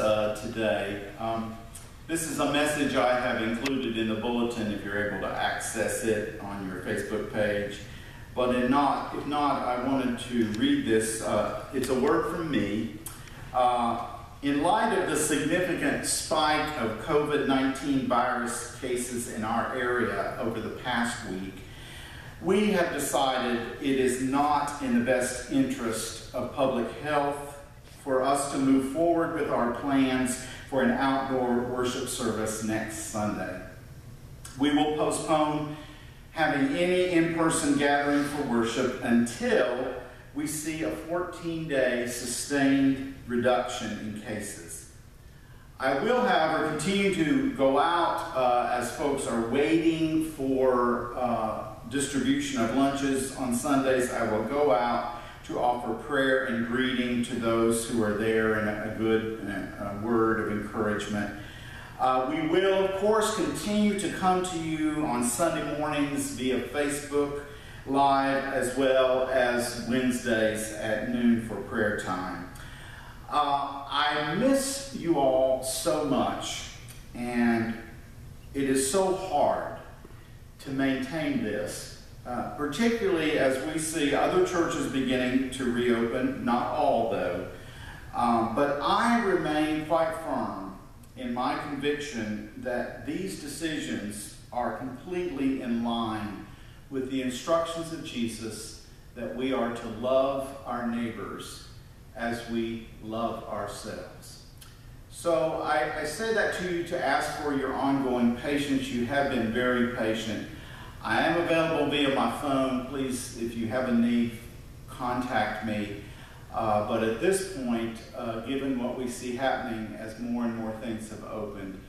uh, today. Um, this is a message I have included in the bulletin if you're able to access it on your Facebook page. But if not, if not I wanted to read this. Uh, it's a word from me. Uh, in light of the significant spike of COVID 19 virus cases in our area over the past week, we have decided it is not in the best interest of public health for us to move forward with our plans for an outdoor worship service next Sunday. We will postpone having any in person gathering for worship until we see a 14 day sustained reduction in cases. I will, however, continue to go out uh, as folks are waiting for uh, distribution of lunches on Sundays. I will go out to offer prayer and greeting to those who are there and a good a word of encouragement. Uh, we will, of course, continue to come to you on Sunday mornings via Facebook Live as well as Wednesdays at noon for prayer time. Uh, I miss you all so much, and it is so hard to maintain this uh, particularly as we see other churches beginning to reopen, not all though. Um, but I remain quite firm in my conviction that these decisions are completely in line with the instructions of Jesus that we are to love our neighbors as we love ourselves. So I, I say that to you to ask for your ongoing patience. You have been very patient. I am available via my phone. Please, if you have a need, contact me. Uh, but at this point, uh, given what we see happening as more and more things have opened,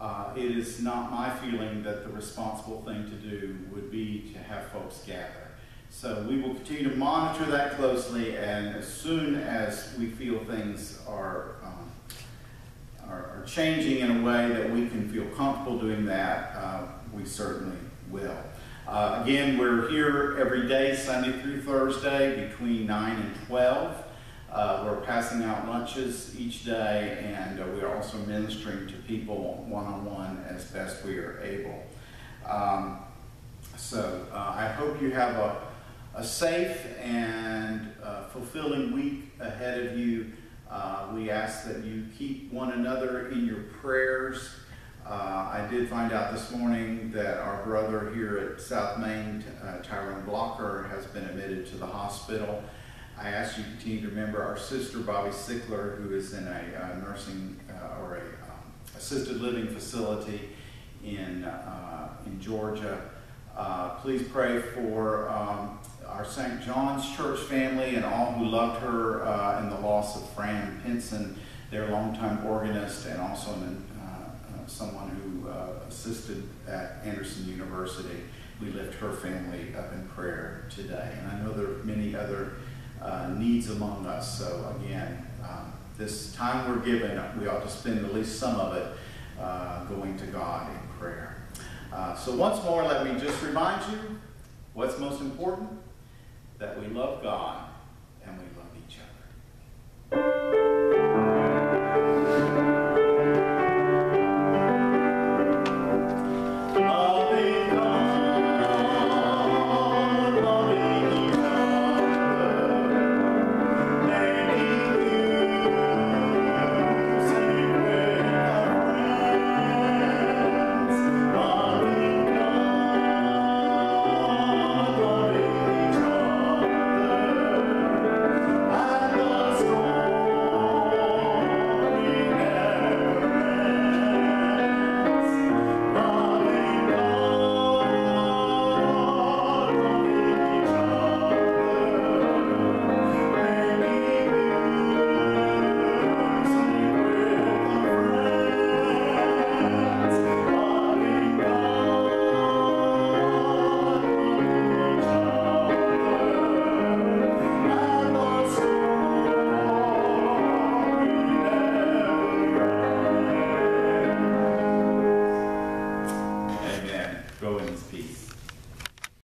uh, it is not my feeling that the responsible thing to do would be to have folks gather. So we will continue to monitor that closely, and as soon as we feel things are, um, are, are, changing in a way that we can feel comfortable doing that, uh, we certainly will. Uh, again, we're here every day, Sunday through Thursday, between 9 and 12. Uh, we're passing out lunches each day, and uh, we are also ministering to people one-on-one as best we are able. Um, so uh, I hope you have a, a safe and uh, fulfilling week ahead of you. Uh, we ask that you keep one another in your prayers. Uh, I did find out this morning that our brother here at South Main, uh, Tyrone Blocker, has been admitted to the hospital. I ask you to continue to remember our sister Bobby Sickler, who is in a uh, nursing uh, or a um, assisted living facility in uh, in Georgia. Uh, please pray for um, our St. John's Church family and all who loved her in the loss of Fran Pinson, their longtime organist and also an someone who uh, assisted at Anderson University. We lift her family up in prayer today. And I know there are many other uh, needs among us. So again, um, this time we're given, we ought to spend at least some of it uh, going to God in prayer. Uh, so once more, let me just remind you what's most important? That we love God